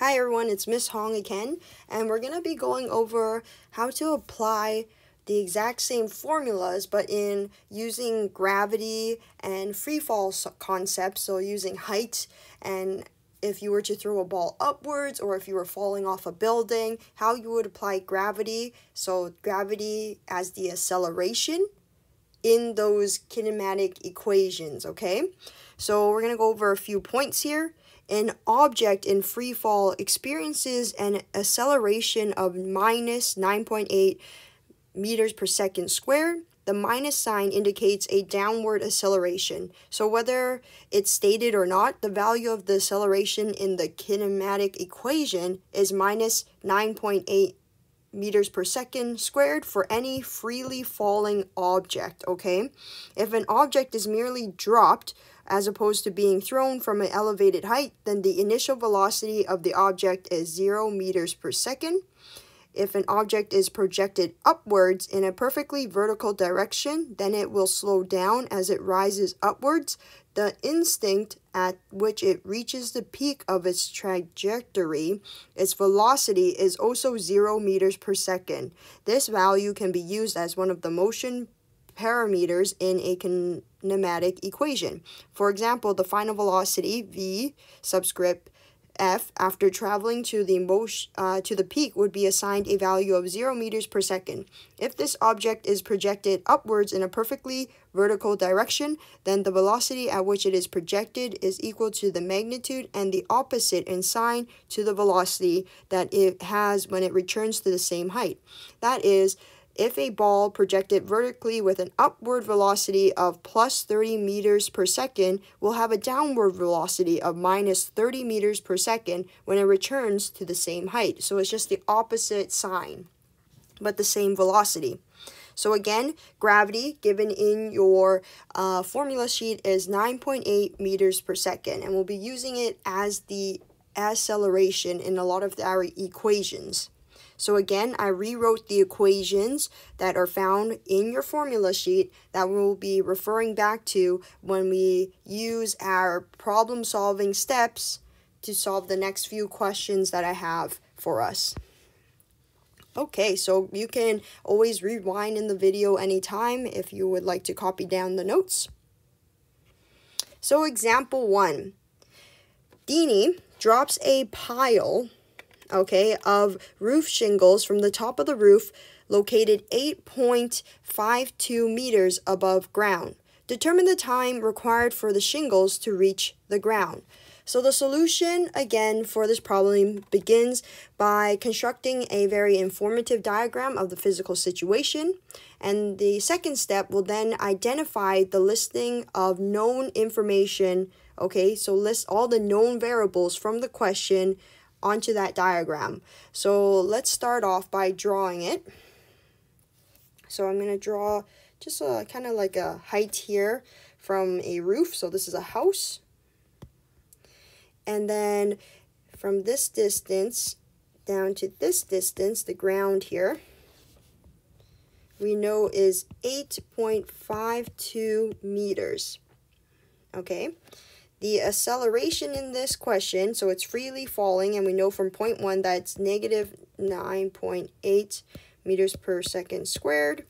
Hi everyone, it's Miss Huang again, and we're going to be going over how to apply the exact same formulas but in using gravity and free fall concepts, so using height and if you were to throw a ball upwards or if you were falling off a building, how you would apply gravity. So gravity as the acceleration in those kinematic equations, okay? So we're going to go over a few points here an object in free fall experiences an acceleration of minus 9.8 meters per second squared. The minus sign indicates a downward acceleration. So whether it's stated or not, the value of the acceleration in the kinematic equation is minus 9.8 meters per second squared for any freely falling object, okay? If an object is merely dropped, as opposed to being thrown from an elevated height, then the initial velocity of the object is 0 meters per second. If an object is projected upwards in a perfectly vertical direction, then it will slow down as it rises upwards. The instant at which it reaches the peak of its trajectory, its velocity is also 0 meters per second. This value can be used as one of the motion parameters in a kinematic equation. For example, the final velocity, v subscript f, after traveling to the, uh, to the peak would be assigned a value of 0 meters per second. If this object is projected upwards in a perfectly vertical direction, then the velocity at which it is projected is equal to the magnitude and the opposite in sign to the velocity that it has when it returns to the same height. That is, if a ball projected vertically with an upward velocity of plus 30 meters per second will have a downward velocity of minus 30 meters per second when it returns to the same height. So it's just the opposite sign, but the same velocity. So again, gravity given in your uh, formula sheet is 9.8 meters per second, and we'll be using it as the acceleration in a lot of our equations. So again, I rewrote the equations that are found in your formula sheet that we'll be referring back to when we use our problem solving steps to solve the next few questions that I have for us. Okay, so you can always rewind in the video anytime if you would like to copy down the notes. So example one, Dini drops a pile okay, of roof shingles from the top of the roof located 8.52 meters above ground. Determine the time required for the shingles to reach the ground. So the solution, again, for this problem begins by constructing a very informative diagram of the physical situation. And the second step will then identify the listing of known information. Okay, so list all the known variables from the question onto that diagram. So let's start off by drawing it. So I'm going to draw just a kind of like a height here from a roof. So this is a house. And then from this distance down to this distance, the ground here, we know is 8.52 meters. Okay. The acceleration in this question, so it's freely falling, and we know from point 1 that it's negative 9.8 meters per second squared.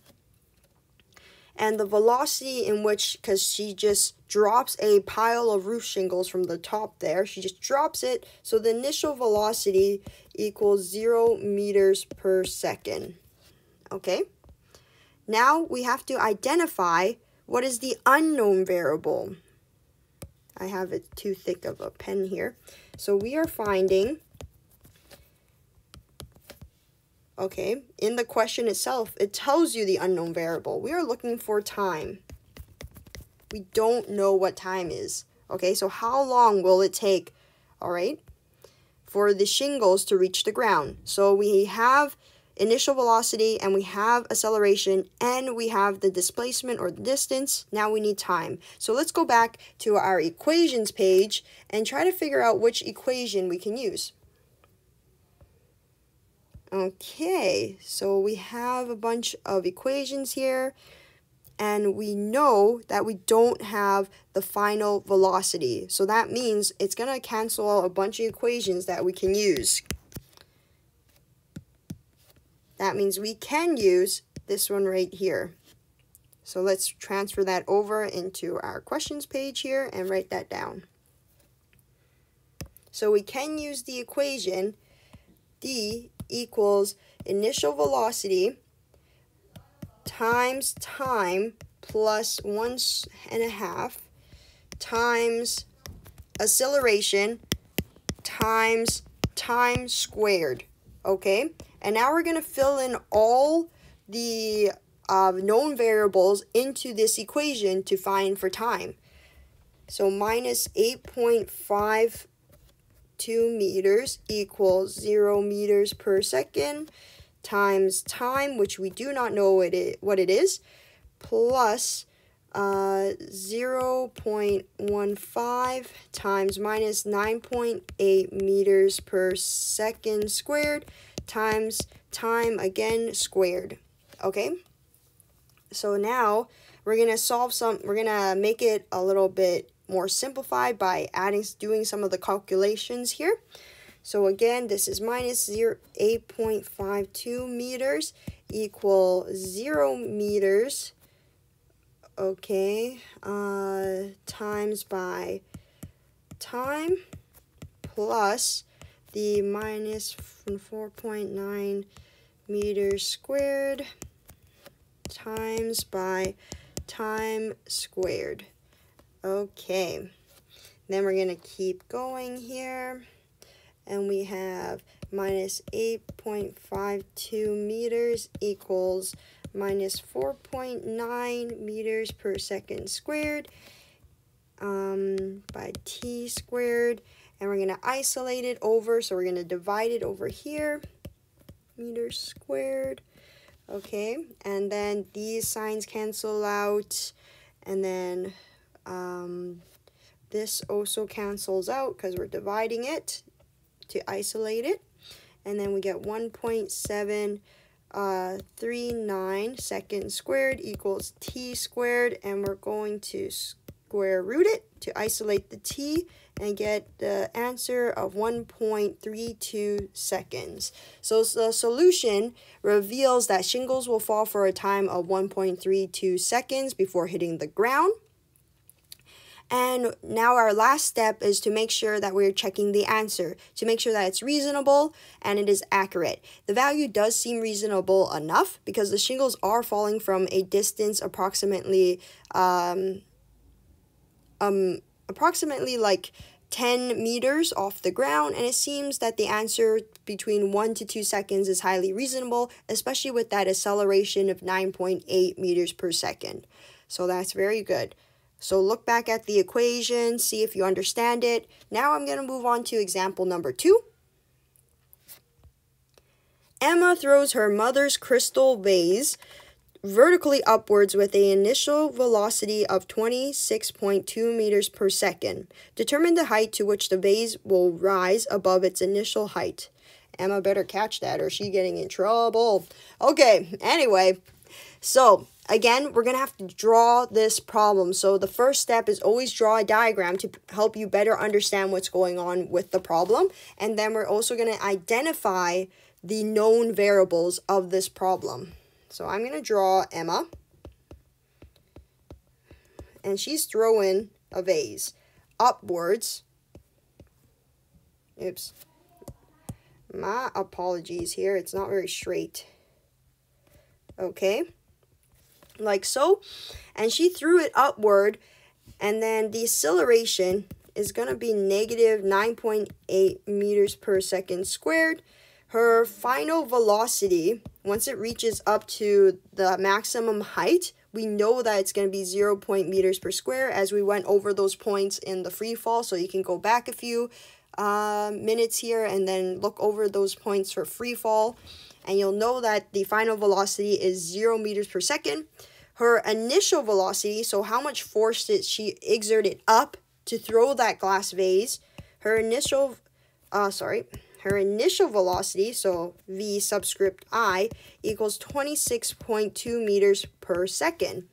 And the velocity in which, because she just drops a pile of roof shingles from the top there, she just drops it, so the initial velocity equals 0 meters per second. Okay? Now we have to identify what is the unknown variable. I have it too thick of a pen here. So we are finding, okay, in the question itself, it tells you the unknown variable. We are looking for time. We don't know what time is. Okay, so how long will it take, all right, for the shingles to reach the ground? So we have initial velocity and we have acceleration and we have the displacement or the distance. Now we need time. So let's go back to our equations page and try to figure out which equation we can use. Okay, so we have a bunch of equations here and we know that we don't have the final velocity. So that means it's going to cancel out a bunch of equations that we can use. That means we can use this one right here. So let's transfer that over into our questions page here and write that down. So we can use the equation d equals initial velocity times time plus one and a half times acceleration times time squared. Okay, and now we're going to fill in all the uh, known variables into this equation to find for time. So minus 8.5 2 meters equals 0 meters per second times time, which we do not know what it, what it is, plus uh, 0 0.15 times minus 9.8 meters per second squared times time again squared. Okay? So now we're going to solve some, we're going to make it a little bit more simplified by adding, doing some of the calculations here. So again, this is minus 0, 8.52 meters equal 0 meters, okay, uh, times by time plus the minus 4.9 meters squared times by time squared. Okay, then we're going to keep going here. And we have minus 8.52 meters equals minus 4.9 meters per second squared um, by t squared. And we're going to isolate it over, so we're going to divide it over here, meters squared. Okay, and then these signs cancel out, and then um, this also cancels out because we're dividing it to isolate it. And then we get 1.739 uh, three nine seconds squared equals t squared. And we're going to square root it to isolate the t and get the answer of 1.32 seconds. So the solution reveals that shingles will fall for a time of 1.32 seconds before hitting the ground. And now our last step is to make sure that we're checking the answer, to make sure that it's reasonable and it is accurate. The value does seem reasonable enough because the shingles are falling from a distance approximately, um, um, approximately like 10 meters off the ground, and it seems that the answer between 1 to 2 seconds is highly reasonable, especially with that acceleration of 9.8 meters per second. So that's very good. So look back at the equation, see if you understand it. Now I'm going to move on to example number two. Emma throws her mother's crystal vase vertically upwards with an initial velocity of 26.2 meters per second. Determine the height to which the vase will rise above its initial height. Emma better catch that or she getting in trouble. Okay, anyway, so Again, we're going to have to draw this problem. So the first step is always draw a diagram to help you better understand what's going on with the problem. And then we're also going to identify the known variables of this problem. So I'm going to draw Emma. And she's throwing a vase upwards. Oops. My apologies here. It's not very straight. Okay like so. And she threw it upward, and then the acceleration is going to be negative 9.8 meters per second squared. Her final velocity, once it reaches up to the maximum height, we know that it's going to be 0 point meters per square as we went over those points in the free fall. So you can go back a few uh, minutes here and then look over those points for free fall. And you'll know that the final velocity is 0 meters per second her initial velocity, so how much force did she exerted up to throw that glass vase, her initial, uh, sorry, her initial velocity, so v subscript i, equals 26.2 meters per second.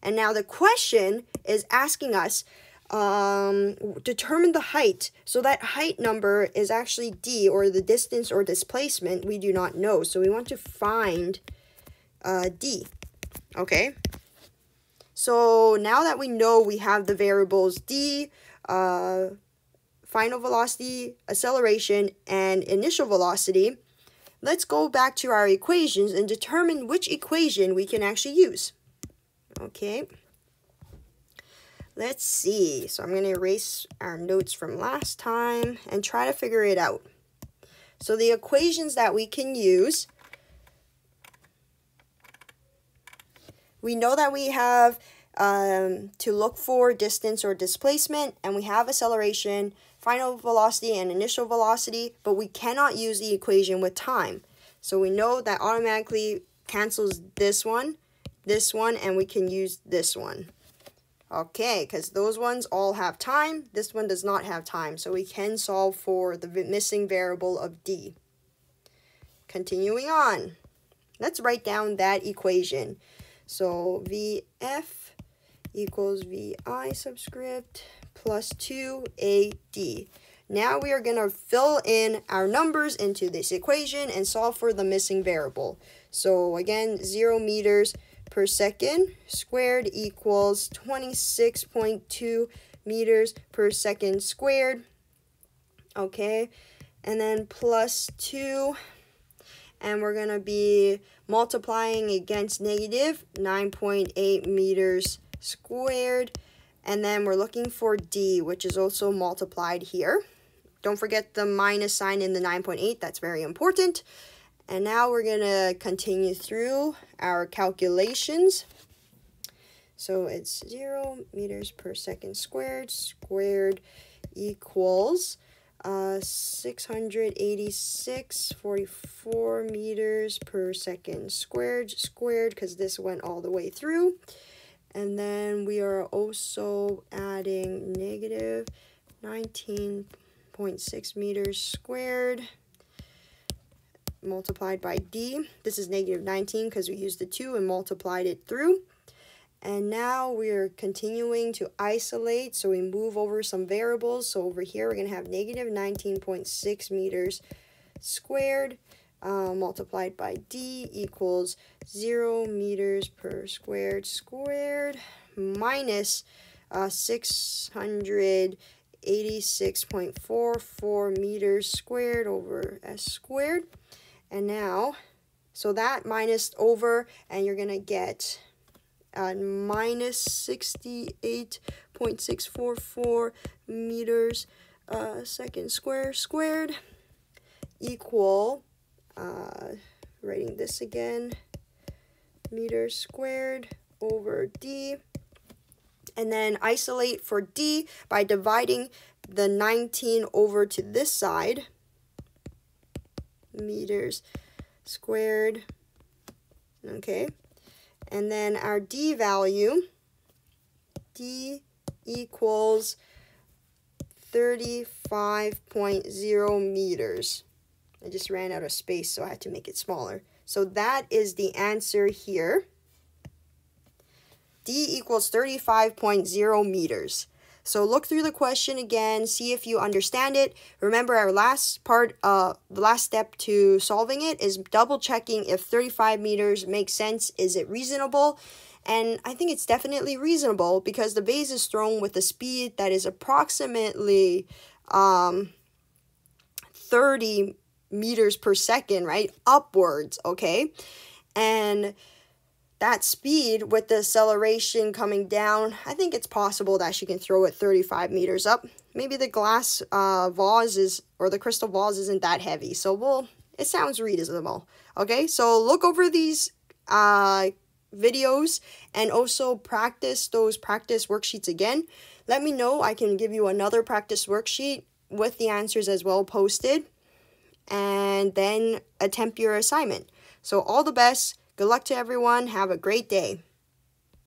And now the question is asking us, um, determine the height. So that height number is actually d, or the distance or displacement, we do not know. So we want to find uh, d, okay? So now that we know we have the variables d, uh, final velocity, acceleration, and initial velocity, let's go back to our equations and determine which equation we can actually use. Okay. Let's see. So I'm going to erase our notes from last time and try to figure it out. So the equations that we can use, we know that we have um, to look for distance or displacement, and we have acceleration, final velocity, and initial velocity, but we cannot use the equation with time. So we know that automatically cancels this one, this one, and we can use this one. Okay, because those ones all have time. This one does not have time, so we can solve for the missing variable of d. Continuing on, let's write down that equation. So VF equals VI subscript plus 2AD. Now we are going to fill in our numbers into this equation and solve for the missing variable. So again, 0 meters per second squared equals 26.2 meters per second squared. Okay, and then plus 2, and we're going to be multiplying against negative 9.8 meters squared. And then we're looking for d, which is also multiplied here. Don't forget the minus sign in the 9.8, that's very important. And now we're going to continue through our calculations. So it's 0 meters per second squared, squared equals uh, 686.44 meters per second squared, squared, because this went all the way through. And then we are also adding negative 19.6 meters squared multiplied by d. This is negative 19 because we used the 2 and multiplied it through. And now we're continuing to isolate, so we move over some variables. So over here, we're going to have negative 19.6 meters squared uh, multiplied by d equals 0 meters per squared squared minus uh, 686.44 meters squared over s squared. And now, so that minus over, and you're going to get uh, minus 68.644 meters uh, second square squared equal, uh, writing this again, meters squared over d. And then isolate for d by dividing the 19 over to this side meters squared. Okay. And then our D value, D equals 35.0 meters. I just ran out of space, so I had to make it smaller. So that is the answer here. D equals 35.0 meters. So look through the question again, see if you understand it. Remember our last part, uh, the last step to solving it is double checking if 35 meters makes sense. Is it reasonable? And I think it's definitely reasonable because the vase is thrown with a speed that is approximately um, 30 meters per second, right? Upwards, okay? And that speed with the acceleration coming down, I think it's possible that she can throw it 35 meters up. Maybe the glass uh, vase is, or the crystal vase isn't that heavy. So, well, it sounds reasonable. Okay, so look over these uh, videos and also practice those practice worksheets again. Let me know. I can give you another practice worksheet with the answers as well posted. And then attempt your assignment. So all the best. Good luck to everyone. Have a great day.